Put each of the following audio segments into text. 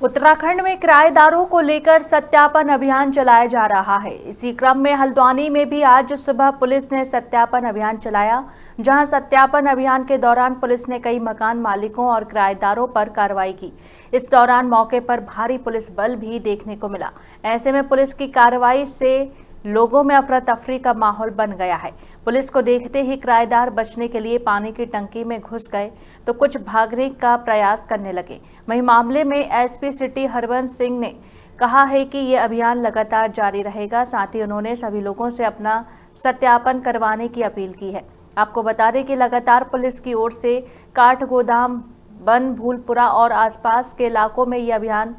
उत्तराखंड में किराएदारों को लेकर सत्यापन अभियान चलाया जा रहा है। इसी क्रम में हल्द्वानी में भी आज सुबह पुलिस ने सत्यापन अभियान चलाया, जहाँ सत्यापन अभियान के दौरान पुलिस ने कई मकान मालिकों और किराएदारों पर कार्रवाई की। इस दौरान मौके पर भारी पुलिस बल भी देखने को मिला। ऐसे में पुलिस की कार्रवाई से लोगों में अफरा तफरी का माहौल बन गया है। पुलिस को देखते ही किराएदार बचने के लिए पानी की टंकी में घुस गए तो कुछ भागने का प्रयास करने लगे। वहीं मामले में एसपी सिटी हरवंश सिंह ने कहा है कि ये अभियान लगातार जारी रहेगा, साथ ही उन्होंने सभी लोगों से अपना सत्यापन करवाने की अपील की है। आपको बता दें कि लगातार पुलिस की ओर से काठ गोदाम, बन भूलपुरा और आसपास के इलाकों में ये अभियान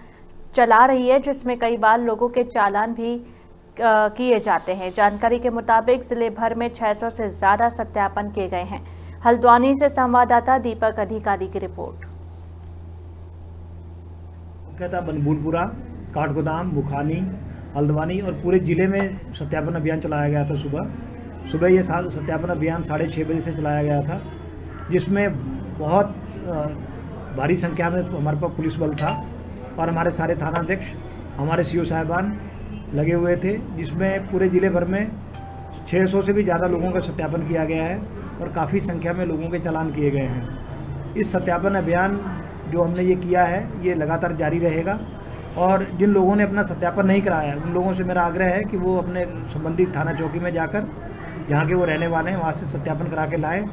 चला रही है, जिसमें कई बार लोगों के चालान भी किए जाते हैं। जानकारी के मुताबिक ज़िले भर में 600 से ज़्यादा सत्यापन किए गए हैं। हल्द्वानी से संवाददाता दीपक अधिकारी की रिपोर्ट। मुख्यतः बनबूलपुरा काठगोदाम, बुखानी, हल्द्वानी और पूरे ज़िले में सत्यापन अभियान चलाया गया था सुबह। सुबह ये सत्यापन अभियान साढ़े छः बजे से चलाया गया था, जिसमें बहुत भारी संख्या में हमारे पास पुलिस बल था और हमारे सारे थानाध्यक्ष, हमारे सी ओ साहिबान लगे हुए थे, जिसमें पूरे ज़िले भर में 600 से भी ज़्यादा लोगों का सत्यापन किया गया है और काफ़ी संख्या में लोगों के चालान किए गए हैं। इस सत्यापन अभियान जो हमने ये किया है, ये लगातार जारी रहेगा और जिन लोगों ने अपना सत्यापन नहीं कराया, उन लोगों से मेरा आग्रह है कि वो अपने संबंधित थाना चौकी में जाकर, जहाँ के वो रहने वाले हैं, वहाँ से सत्यापन करा के लाएँ,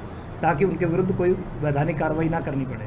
ताकि उनके विरुद्ध कोई वैधानिक कार्रवाई ना करनी पड़े।